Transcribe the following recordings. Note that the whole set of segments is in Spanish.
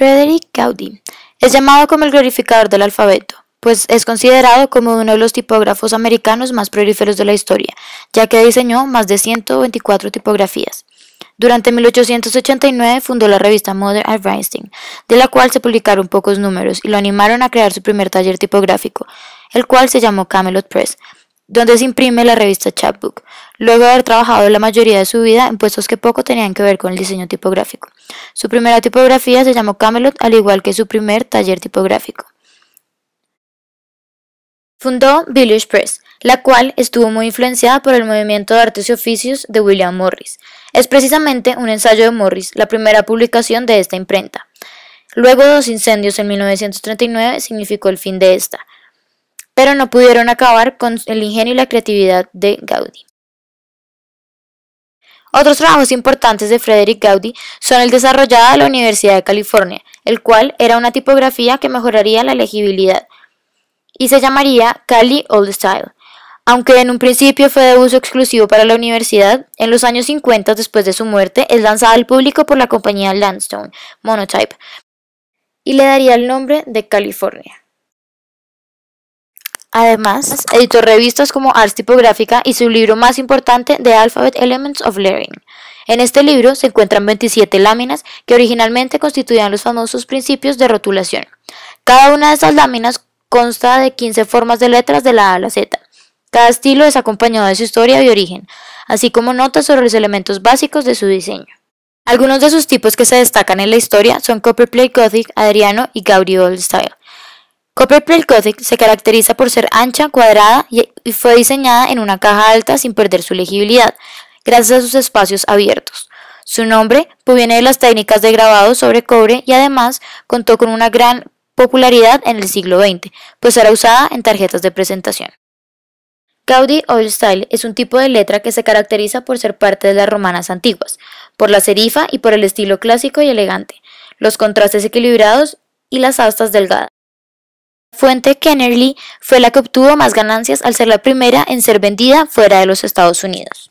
Frederick Gaudí es llamado como el glorificador del alfabeto, pues es considerado como uno de los tipógrafos americanos más prolíferos de la historia, ya que diseñó más de 124 tipografías. Durante 1889 fundó la revista Modern Advertising, de la cual se publicaron pocos números y lo animaron a crear su primer taller tipográfico, el cual se llamó Camelot Press, donde se imprime la revista Chapbook, luego de haber trabajado la mayoría de su vida en puestos que poco tenían que ver con el diseño tipográfico. Su primera tipografía se llamó Camelot, al igual que su primer taller tipográfico. Fundó Village Press, la cual estuvo muy influenciada por el movimiento de artes y oficios de William Morris. Es precisamente un ensayo de Morris, la primera publicación de esta imprenta. Luego de dos incendios en 1939 significó el fin de esta pero no pudieron acabar con el ingenio y la creatividad de Gaudí. Otros trabajos importantes de Frederick Gaudí son el desarrollado a la Universidad de California, el cual era una tipografía que mejoraría la legibilidad y se llamaría Cali Old Style. Aunque en un principio fue de uso exclusivo para la universidad, en los años 50 después de su muerte es lanzada al público por la compañía Landstone Monotype y le daría el nombre de California. Además, editó revistas como Ars Tipográfica y su libro más importante, The Alphabet Elements of Learning. En este libro se encuentran 27 láminas que originalmente constituían los famosos principios de rotulación. Cada una de estas láminas consta de 15 formas de letras de la A a la Z. Cada estilo es acompañado de su historia y origen, así como notas sobre los elementos básicos de su diseño. Algunos de sus tipos que se destacan en la historia son Copperplate Gothic, Adriano y Gaudi Old Style. Copperplate Gothic se caracteriza por ser ancha, cuadrada y fue diseñada en una caja alta sin perder su legibilidad, gracias a sus espacios abiertos. Su nombre proviene de las técnicas de grabado sobre cobre y además contó con una gran popularidad en el siglo XX, pues era usada en tarjetas de presentación. Gaudi Old Style es un tipo de letra que se caracteriza por ser parte de las romanas antiguas, por la serifa y por el estilo clásico y elegante, los contrastes equilibrados y las astas delgadas fuente Kennerly fue la que obtuvo más ganancias al ser la primera en ser vendida fuera de los Estados Unidos.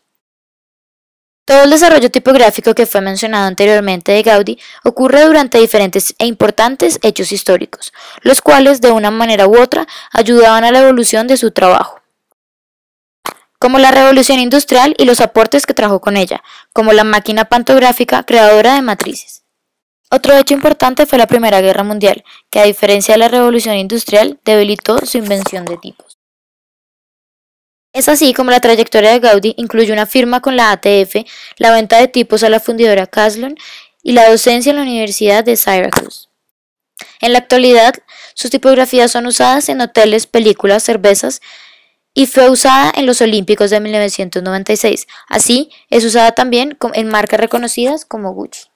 Todo el desarrollo tipográfico que fue mencionado anteriormente de Gaudí ocurre durante diferentes e importantes hechos históricos, los cuales de una manera u otra ayudaban a la evolución de su trabajo como la revolución industrial y los aportes que trajo con ella, como la máquina pantográfica creadora de matrices. Otro hecho importante fue la Primera Guerra Mundial, que a diferencia de la Revolución Industrial, debilitó su invención de tipos. Es así como la trayectoria de Gaudí incluye una firma con la ATF, la venta de tipos a la fundidora Caslon y la docencia en la Universidad de Syracuse. En la actualidad, sus tipografías son usadas en hoteles, películas, cervezas y fue usada en los Olímpicos de 1996. Así, es usada también en marcas reconocidas como Gucci.